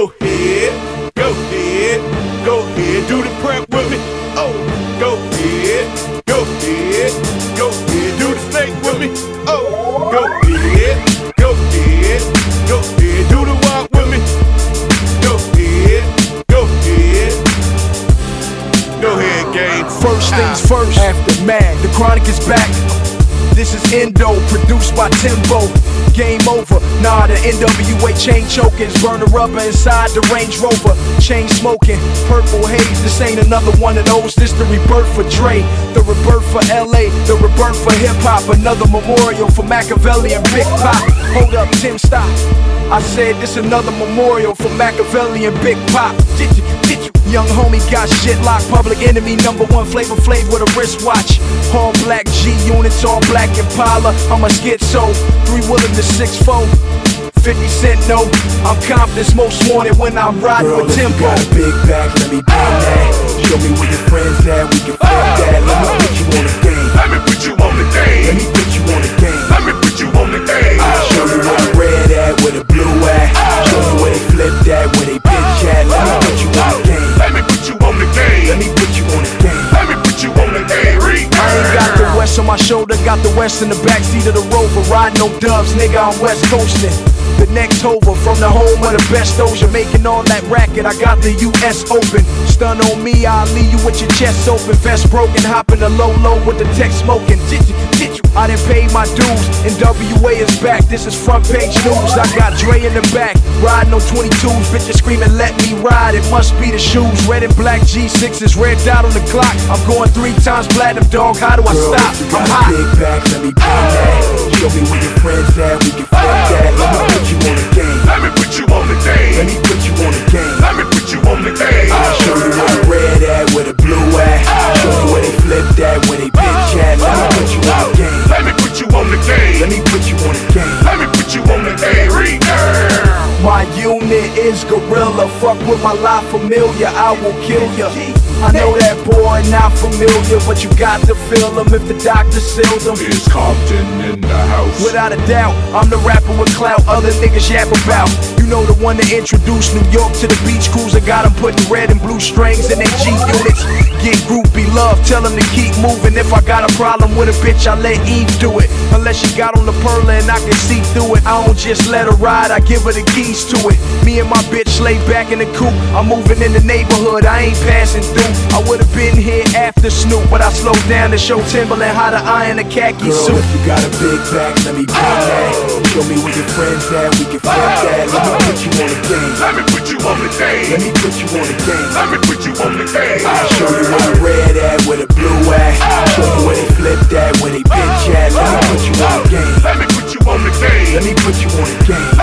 Go ahead, go ahead, go ahead, do the prep with me. Oh, go ahead, go ahead, go ahead, do the snake with me. Oh, go ahead, go ahead, go ahead, do the walk with me. Go ahead, go ahead, go ahead, gang. First things ah. first, aftermath. The chronic is back. This is Endo, produced by Timbo. Game over. Nah, the NWA chain choking. Burning rubber inside the Range Rover. Chain smoking. Purple haze. This ain't another one of those. This the rebirth for Dre. The rebirth for LA. The rebirth for hip hop. Another memorial for Makaveli and Big Pop. Hold up, Tim, stop. I said this another memorial for Makaveli and Big Pop. Did you, did you? Young homie got shit locked. Public enemy number one flavor flav with a wristwatch. All black G units, all black Impala. I'm a schizo. Three willing to six four. 50 cent no. I'm confident most wanted when I'm riding Girl, with Timbo. got a big bag, let me bring that. Show me where your friends at, we can flip that. Let me put you on the west on my shoulder, got the west in the backseat of the rover. Riding no dubs, nigga, I'm west coasting. The next over from the home of the best Doja, making all that racket. I got the US open. Stun on me, I'll leave you with your chest open. Vest broken, hopping the low low with the tech smoking. Did you, did you? I didn't pay my dues, and WA is back. This is front page news. I got Dre in the back, riding on 22s. Bitches screaming, let me ride. It must be the shoes. Red and black G6s, red dot on the clock. I'm going three times platinum, dog. How do I Girl, stop? I'm hot. big back, let me bring that. Show me where your friends at, we can is gorilla. Fuck with my life familiar, I will kill ya. I know that boy not familiar, but you got to feel him if the doctor sealed him. Is Compton in the house? Without a doubt, I'm the rapper with clout other niggas yap about. You know the one that introduced New York to the beach cruiser, got 'em putting red and blue strings in their G units. Get groupie love, tell 'em to keep moving. If I got a problem with a bitch, I let Eve do it. Unless she got on the pearl and I can see through it. I don't just let her ride, I give her the keys to it. Me and my bitch lay back in the coupe. I'm moving in the neighborhood, I ain't passing through. I would've been here after Snoop, but I slowed down to show Timbaland how to iron a khaki Girl, suit. If you got a big back, let me bring oh. that. Show me where your friends at, we can flip oh. that. Let me put you on the game. Let me put you on the game. Let me put you on the game. Let me put you on the game. I'll show you where the red at, where the blue at. Oh. Show you where they flip at, where they bitch at. Let me oh. put you on the oh. game. Let me put you on the game. Let me put you on the game.